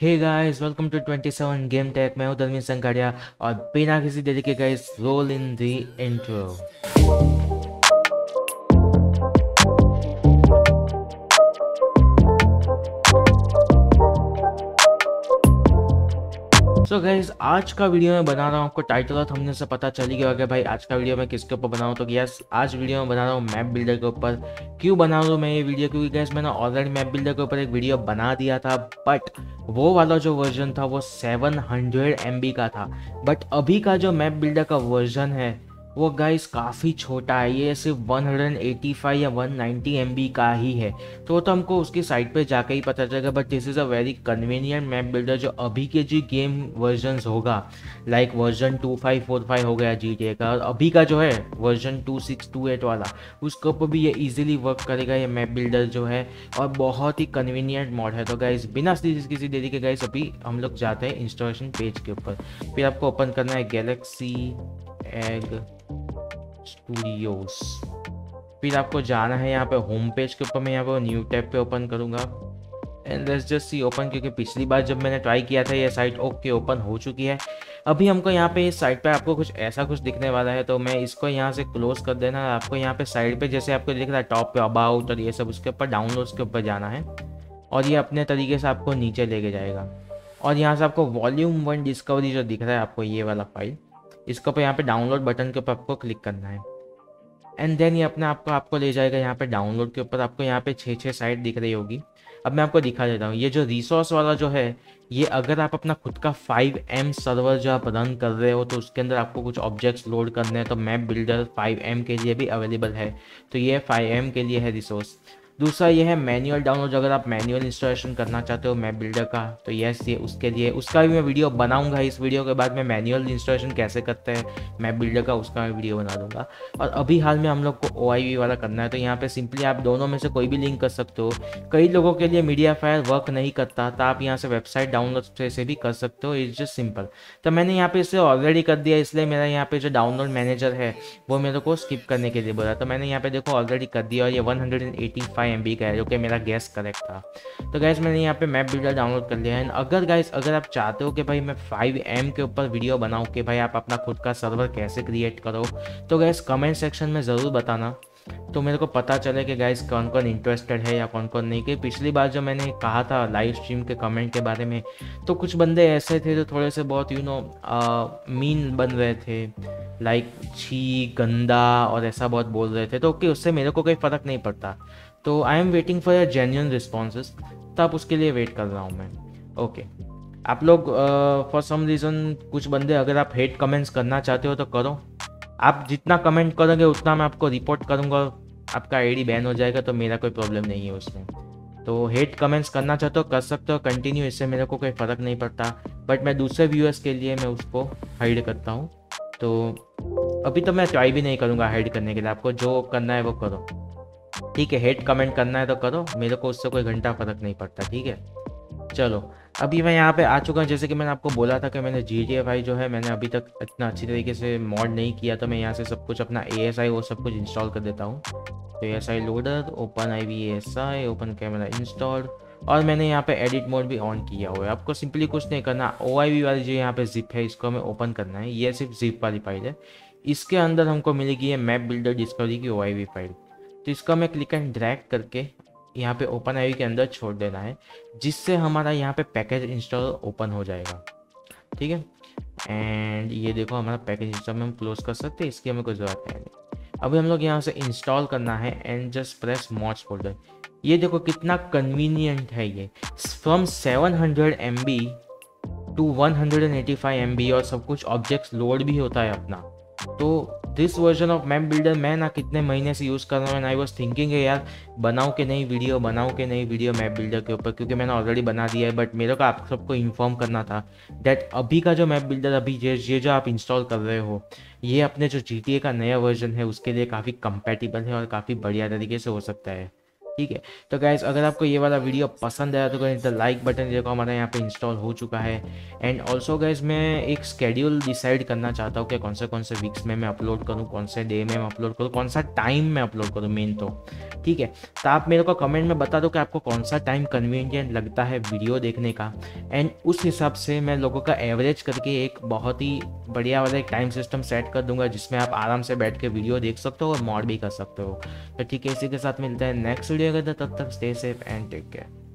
Hey guys welcome to 27 game tech मैं हूँ धर्मी संगाड़िया और बिना किसी देरी के guys roll in the intro so so guys आज का वीडियो मैं बना रहा हूँ। आपको टाइटल और हमने से पता चली गया होगा भाई आज का वीडियो मैं किसके ऊपर बनाऊँ। तो गैस आज वीडियो में बना रहा हूँ मैप बिल्डर के ऊपर। क्यों बना रहा हूँ मैं ये वीडियो क्योंकि गैस मैंने ऑलरेडी मैप बिल्डर के ऊपर एक वीडियो बना दिया था बट वो वाला जो वर्जन था, वो सेवन हंड्रेड का था। बट अभी का जो मैप बिल्डर का वर्जन है वो गाइस काफ़ी छोटा है, ये सिर्फ़ 185 या 190 एमबी का ही है। तो वो तो हमको उसकी साइट पे जाके ही पता चलेगा but this is a very convenient map builder जो अभी के जो गेम वर्जन होगा। लाइक वर्जन 2545 हो गया GTA का, और अभी का जो है वर्जन 2628 वाला, उसके ऊपर भी ये इजीली वर्क करेगा ये मैप बिल्डर जो है, और बहुत ही कन्वीनियंट मॉड है। तो गाइज़ बिना किसी देरी के गाइज़ अभी हम लोग जाते हैं इंस्टॉलेशन पेज के ऊपर। फिर आपको ओपन करना है गैलेक्सी एग स्टूडियोज फिर आपको जाना है यहाँ पे होम पेज के ऊपर, मैं यहाँ पे न्यू टैब पे ओपन करूँगा। And let's just see open क्योंकि पिछली बार जब मैंने ट्राई किया था, ये साइट ओके ओपन हो चुकी है। अभी हमको यहाँ पे इस साइट पे आपको कुछ ऐसा कुछ दिखने वाला है तो मैं इसको यहाँ से क्लोज कर देना। आपको यहाँ पे साइड पे जैसे आपको दिख रहा है टॉप पे अबाउट और ये सब, उसके ऊपर डाउनलोड्स के ऊपर जाना है। और ये अपने तरीके से आपको नीचे लेके जाएगा। और यहाँ से आपको वॉल्यूम वन डिस्कवरी जो दिख रहा है, आपको ये वाला फ़ाइल इसके ऊपर यहाँ पे डाउनलोड बटन के ऊपर आपको क्लिक करना है। एंड देन ये अपने आपको आपको ले जाएगा यहाँ पे डाउनलोड के ऊपर। आपको यहाँ पे छः छः साइट दिख रही होगी। अब मैं आपको दिखा देता हूँ। ये जो रिसोर्स वाला जो है, ये अगर आप अपना खुद का 5 एम सर्वर जो आप रन कर रहे हो तो उसके अंदर आपको कुछ ऑब्जेक्ट्स लोड करने हैं तो मैप बिल्डर 5 एम के लिए भी अवेलेबल है। तो ये 5 एम के लिए है रिसोर्स दूसरा ये है मैनुअल डाउनलोड अगर आप मैनुअल इंस्टॉलेशन करना चाहते हो मैप बिल्डर का तो यस ये उसके लिए, उसका भी मैं वीडियो बनाऊँगा, इस वीडियो के बाद मैं मैनुअल इंस्टॉलेशन कैसे करते हैं मैप बिल्डर का, उसका मैं वीडियो बना दूँगा। और अभी हाल में हम लोग को ओआईवी वाला करना है तो यहाँ पर सिंपली आप दोनों में से कोई भी लिंक कर सकते हो। कई लोगों के लिए मीडिया फायर वर्क नहीं करता तो आप यहाँ से वेबसाइट डाउनलोड से भी कर सकते हो इट्स जस्ट सिंपल तो मैंने यहाँ पे इसे ऑलरेडी कर दिया, इसलिए मेरा यहाँ पे जो डाउनलोड मैनेजर है, वो मेरे को स्किप करने के लिए बोला। तो मैंने यहाँ पे देखो ऑलरेडी कर दिया और ये वन हंड्रेड एम का है जो कि मेरा गैस करेक्ट था। तो गैस मैंने यहाँ पे मैप बिल्डर डाउनलोड कर लिया है। अगर गैस अगर आप चाहते हो कि भाई मैं फाइव एम के ऊपर वीडियो बनाऊँ कि भाई आप अपना खुद का सर्वर कैसे क्रिएट करो तो गैस कमेंट सेक्शन में ज़रूर बताना। तो मेरे को पता चले कि गाइस कौन कौन इंटरेस्टेड है या कौन कौन नहीं, कि पिछली बार जो मैंने कहा था लाइव स्ट्रीम के कमेंट के बारे में तो कुछ बंदे ऐसे थे जो थोड़े से बहुत यू नो मीन बन रहे थे लाइक छी, गंदा और ऐसा बहुत बोल रहे थे तो ओके उससे मेरे को कोई फ़र्क नहीं पड़ता। तो I am waiting for your genuine responses तब उसके लिए वेट कर रहा हूँ मैं। ओके आप लोग फॉर सम रीज़न कुछ बंदे अगर आप हेट कमेंट्स करना चाहते हो तो करो। आप जितना कमेंट करोगे, उतना मैं आपको रिपोर्ट करूँगा। आपका आईडी बैन हो जाएगा तो मेरा कोई प्रॉब्लम नहीं है उसमें। तो हेट कमेंट्स करना चाहते हो, कर सकते हो कंटिन्यू इससे मेरे को कोई फ़र्क नहीं पड़ता। बट मैं दूसरे व्यूअर्स के लिए मैं उसको हाइड करता हूँ। तो अभी तो मैं ट्राई भी नहीं करूँगा हाइड करने के लिए। आपको जो करना है वो करो। ठीक है हेट कमेंट करना है तो करो। मेरे को उससे कोई घंटा फ़र्क नहीं पड़ता, ठीक है? चलो, अभी मैं यहाँ पे आ चुका हूँ, जैसे कि मैंने आपको बोला था कि मैंने जी एफ़ आई जो है मैंने अभी तक इतना अच्छी तरीके से मॉड नहीं किया तो मैं यहाँ से सब कुछ अपना ए एस आई वो सब कुछ इंस्टॉल कर देता हूँ। तो A S I loader open I V S I open camera install और मैंने यहाँ पे एडिट मोड भी ऑन किया हुआ है। आपको सिंपली कुछ नहीं करना ओ आई वी वाली जो यहाँ पे जिप है, इसको हमें ओपन करना है। ये सिर्फ़ जिप वाली फ़ाइल है। इसके अंदर हमको मिलेगी ये मैप बिल्डर डिस्कवरी की ओ आई वी फ़ाइल तो इसका हमें क्लिक एंड ड्रैग करके यहाँ पे ओपन आईवी के अंदर छोड़ देना है, जिससे हमारा यहाँ पे पैकेज इंस्टॉल ओपन हो जाएगा। ठीक है? एंड ये देखो, हमारा पैकेज इंस्टॉल में हम क्लोज कर सकते हैं, इसकी हमें कोई ज़रूरत है। नहीं अभी हम लोग यहाँ से इंस्टॉल करना है and just press mod folder ये देखो कितना कन्वीनियंट है ये। From 700 hundred M B to one hundred and eighty five M B और सब कुछ ऑब्जेक्ट्स लोड भी होता है अपना। तो this version of map builder मैं ना कितने महीने से यूज़ कर रहा हूँ एंड आई वॉज़ थिंकिंग है यार बनाऊँ के नई वीडियो बनाऊँ के नई वीडियो मैप बिल्डर के ऊपर क्योंकि मैंने ऑलरेडी बना दिया है बट मेरे को आप सबको इन्फॉर्म करना था डैट अभी का जो मैप बिल्डर अभी ये ये जो आप इंस्टॉल कर रहे हो, ये अपने जो जी का नया वर्जन है, उसके लिए काफ़ी कंपेटिबल है और काफ़ी बढ़िया तरीके से हो सकता है। ठीक है। तो गैस अगर आपको ये वाला वीडियो पसंद आया तो गैस द लाइक बटन देखो, हमारा यहाँ पे इंस्टॉल हो चुका है। एंड ऑल्सो गैस मैं एक स्केड्यूल डिसाइड करना चाहता हूँ कि कौन से कौन से वीक्स में मैं अपलोड करूँ, कौन से डे में मैं अपलोड करूँ, कौन सा टाइम में अपलोड करूँ मेन तो। ठीक है? तो आप मेरे को कमेंट में बता दो कि आपको कौन सा टाइम कन्वीनियंट लगता है वीडियो देखने का। एंड उस हिसाब से मैं लोगों का एवरेज करके एक बहुत ही बढ़िया वाला एक टाइम सिस्टम सेट कर दूँगा, जिसमें आप आराम से बैठ के वीडियो देख सकते हो और मॉड भी कर सकते हो। तो ठीक है, इसी के साथ मिलता है नेक्स्ट वीडियो के तब तक stay safe and take care